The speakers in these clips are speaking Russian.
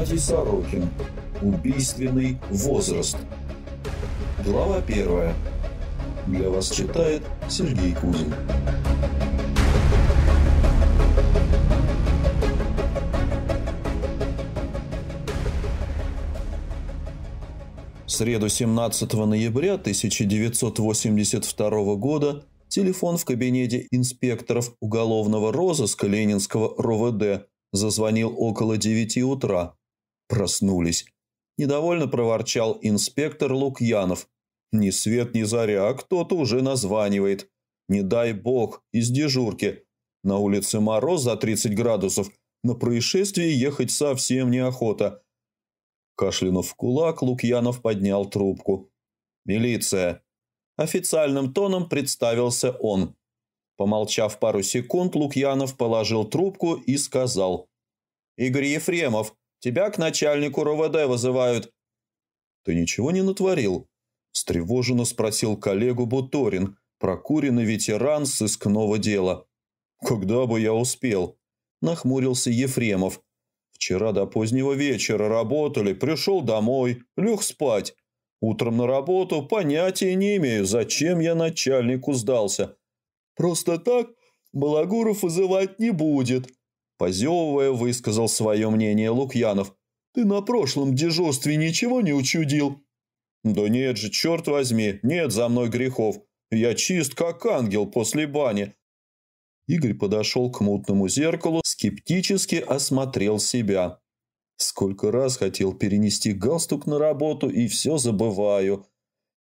Геннадий Сорокин. Убийственный возраст. Глава первая. Для вас читает Сергей Кузин. В среду 17 ноября 1982 года телефон в кабинете инспекторов уголовного розыска Ленинского РОВД зазвонил около 9 утра. Проснулись. Недовольно проворчал инспектор Лукьянов. Ни свет, ни заря, а кто-то уже названивает. Не дай бог, из дежурки. На улице мороз за 30 градусов. На происшествие ехать совсем неохота. Кашлянув в кулак, Лукьянов поднял трубку. «Милиция!» Официальным тоном представился он. Помолчав пару секунд, Лукьянов положил трубку и сказал. «Игорь Ефремов, тебя к начальнику РОВД вызывают». «Ты ничего не натворил?» Встревоженно спросил коллегу Буторин, прокуренный ветеран сыскного дела. «Когда бы я успел?» Нахмурился Ефремов. Вчера до позднего вечера работали, пришел домой, лег спать. Утром на работу понятия не имею, зачем я начальнику сдался. Просто так Балагуров вызывать не будет. Позевывая, высказал свое мнение Лукьянов. Ты на прошлом дежурстве ничего не учудил? Да нет же, черт возьми, нет за мной грехов. Я чист, как ангел после бани. Игорь подошел к мутному зеркалу, скептически осмотрел себя. Сколько раз хотел перенести галстук на работу и все забываю.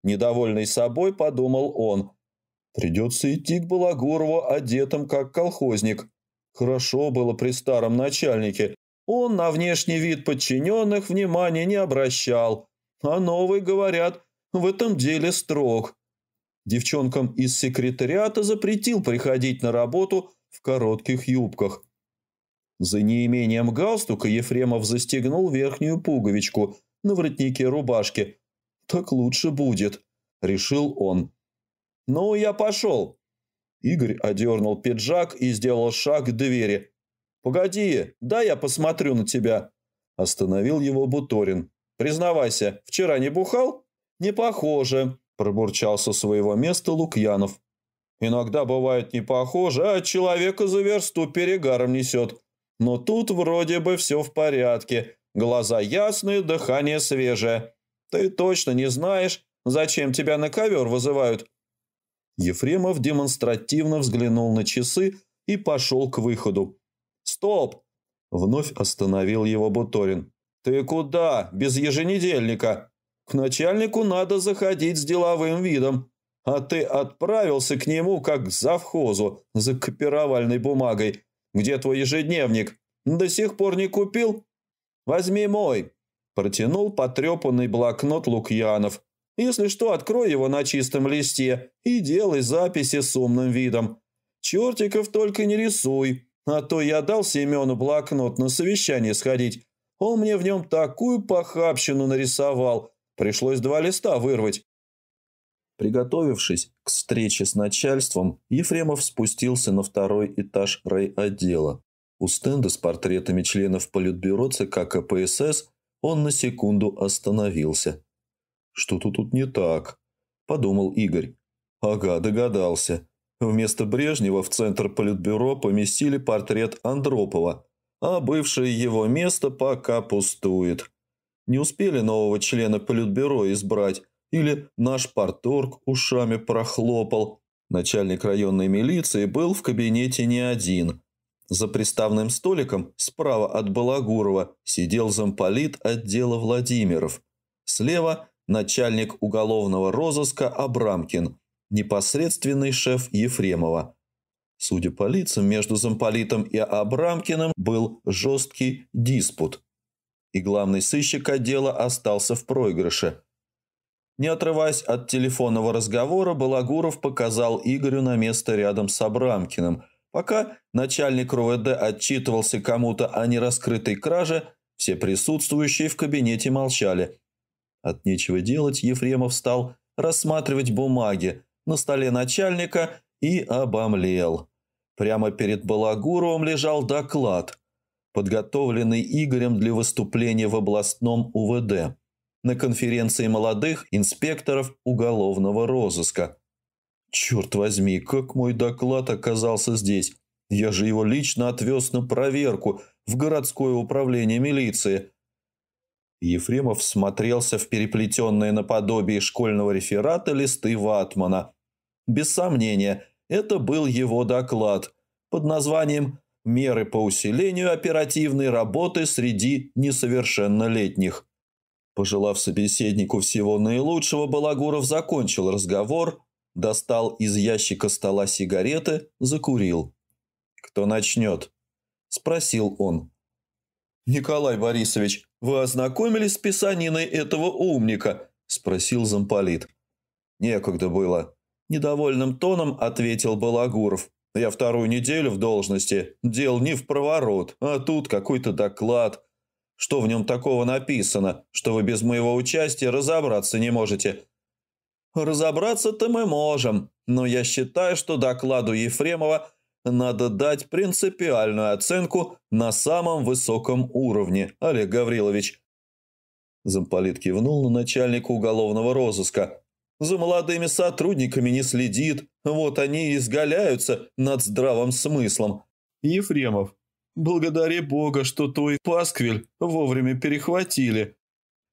Недовольный собой подумал он. Придется идти к Балагурову одетым как колхозник. Хорошо было при старом начальнике. Он на внешний вид подчиненных внимания не обращал. А новый, говорят, в этом деле строг. Девчонкам из секретариата запретил приходить на работу в коротких юбках. За неимением галстука Ефремов застегнул верхнюю пуговичку на воротнике рубашки. «Так лучше будет», — решил он. «Ну, я пошел!» Игорь одернул пиджак и сделал шаг к двери. «Погоди, да я посмотрю на тебя!» Остановил его Буторин. «Признавайся, вчера не бухал?» «Не похоже», пробурчал со своего места Лукьянов. «Иногда бывает не похоже, а человека за версту перегаром несет. Но тут вроде бы все в порядке. Глаза ясные, дыхание свежее. Ты точно не знаешь, зачем тебя на ковер вызывают?» Ефремов демонстративно взглянул на часы и пошел к выходу. «Стоп!» – вновь остановил его Буторин. «Ты куда? Без еженедельника?» К начальнику надо заходить с деловым видом, а ты отправился к нему как к завхозу за копировальной бумагой. Где твой ежедневник? До сих пор не купил? Возьми мой. Протянул потрепанный блокнот Лукьянов. Если что, открой его на чистом листе и делай записи с умным видом. Чертиков только не рисуй, а то я дал Семену блокнот на совещание сходить. Он мне в нем такую похабщину нарисовал, Пришлось два листа вырвать. Приготовившись к встрече с начальством, Ефремов спустился на второй этаж райотдела. У стенда с портретами членов Политбюро ЦК КПСС он на секунду остановился. «Что-то тут не так», – подумал Игорь. «Ага, догадался. Вместо Брежнева в центр Политбюро поместили портрет Андропова, а бывшее его место пока пустует. Не успели нового члена Политбюро избрать, или наш порторг ушами прохлопал. Начальник районной милиции был в кабинете не один. За приставным столиком справа от Балагурова сидел замполит отдела Владимиров. Слева начальник уголовного розыска Абрамкин, непосредственный шеф Ефремова. Судя по лицам, между замполитом и Абрамкиным был жесткий диспут – и главный сыщик отдела остался в проигрыше. Не отрываясь от телефонного разговора, Балагуров показал Игорю на место рядом с Абрамкиным. Пока начальник РУВД отчитывался кому-то о нераскрытой краже, все присутствующие в кабинете молчали. От нечего делать Ефремов стал рассматривать бумаги на столе начальника и обомлел. Прямо перед Балагуровым лежал доклад – подготовленный Игорем для выступления в областном УВД на конференции молодых инспекторов уголовного розыска. Черт возьми, как мой доклад оказался здесь. Я же его лично отвез на проверку в городское управление милиции. Ефремов смотрелся в переплетенные наподобие школьного реферата листы ватмана. Без сомнения, это был его доклад под названием «Меры по усилению оперативной работы среди несовершеннолетних». Пожелав собеседнику всего наилучшего, Балагуров закончил разговор, достал из ящика стола сигареты, закурил. «Кто начнет?» – спросил он. «Николай Борисович, вы ознакомились с писаниной этого умника?» – спросил замполит. «Некогда было». Недовольным тоном ответил Балагуров. «Я вторую неделю в должности, дел не в проворот, а тут какой-то доклад». Что в нем такого написано, что вы без моего участия разобраться не можете?» «Разобраться-то мы можем, но я считаю, что докладу Ефремова надо дать принципиальную оценку на самом высоком уровне, Олег Гаврилович». Замполит кивнул на начальника уголовного розыска. «За молодыми сотрудниками не следит, вот они и изгаляются над здравым смыслом». Ефремов Благодари Бога, что твой пасквиль вовремя перехватили.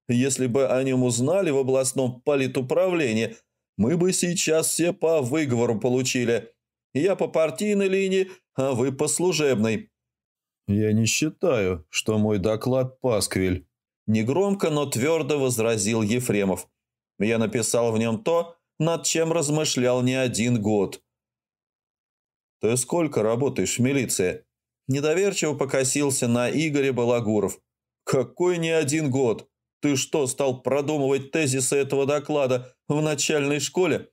Если бы о нем узнали в областном политуправлении, мы бы сейчас все по выговору получили. Я по партийной линии, а вы по служебной». «Я не считаю, что мой доклад пасквиль», – негромко, но твердо возразил Ефремов. «Я написал в нем то, над чем размышлял не один год». «Ты сколько работаешь в милиции?» Недоверчиво покосился на Игоря Балагуров. «Какой не один год? Ты что, стал продумывать тезисы этого доклада в начальной школе?»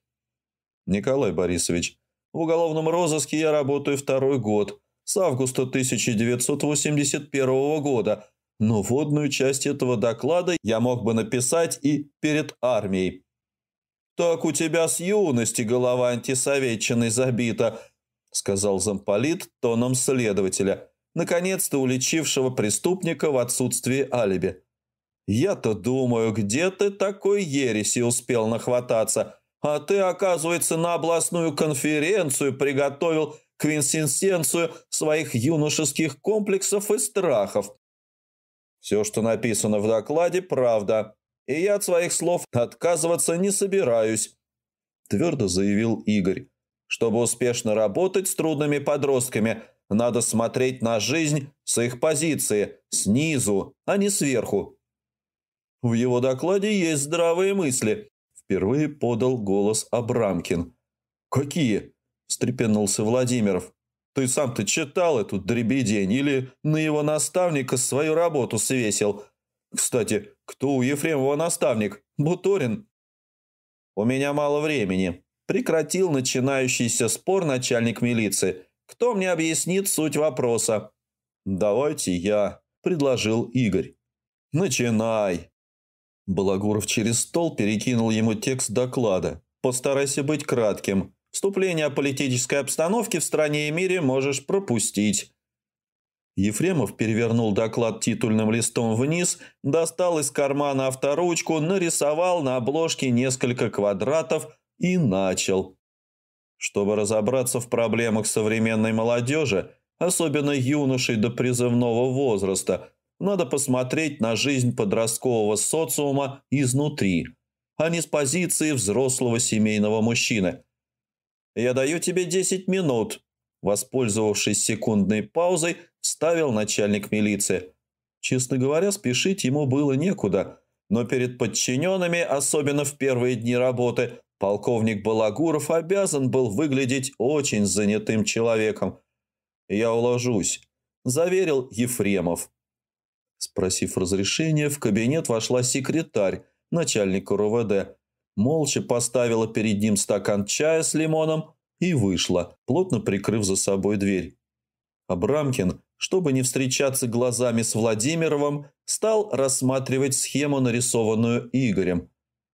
«Николай Борисович, в уголовном розыске я работаю второй год, с августа 1981 года, но вводную часть этого доклада я мог бы написать и перед армией». «Так у тебя с юности голова антисоветчиной забита», сказал замполит тоном следователя, наконец-то уличившего преступника в отсутствии алиби. «Я-то думаю, где ты такой ереси успел нахвататься, а ты, оказывается, на областную конференцию приготовил квинсенсенцию своих юношеских комплексов и страхов. Все, что написано в докладе, правда, и я от своих слов отказываться не собираюсь», – твердо заявил Игорь. Чтобы успешно работать с трудными подростками, надо смотреть на жизнь с их позиции, снизу, а не сверху. В его докладе есть здравые мысли. Впервые подал голос Абрамкин. «Какие?» – встрепенулся Владимиров. «Ты сам-то читал эту дребедень или на его наставника свою работу свесил? Кстати, кто у Ефремова наставник? Буторин?» «У меня мало времени», Прекратил начинающийся спор начальник милиции. «Кто мне объяснит суть вопроса?» «Давайте я», – предложил Игорь. «Начинай». Балагуров через стол перекинул ему текст доклада. «Постарайся быть кратким. Вступление о политической обстановке в стране и мире можешь пропустить». Ефремов перевернул доклад титульным листом вниз, достал из кармана авторучку, нарисовал на обложке несколько квадратов – и начал. Чтобы разобраться в проблемах современной молодежи, особенно юношей до призывного возраста, надо посмотреть на жизнь подросткового социума изнутри, а не с позиции взрослого семейного мужчины. «Я даю тебе 10 минут», – воспользовавшись секундной паузой, вставил начальник милиции. Честно говоря, спешить ему было некуда, но перед подчиненными, особенно в первые дни работы, Полковник Балагуров обязан был выглядеть очень занятым человеком. «Я уложусь», – заверил Ефремов. Спросив разрешения, в кабинет вошла секретарь, начальник РОВД. Молча поставила перед ним стакан чая с лимоном и вышла, плотно прикрыв за собой дверь. Абрамкин, чтобы не встречаться глазами с Владимировым, стал рассматривать схему, нарисованную Игорем –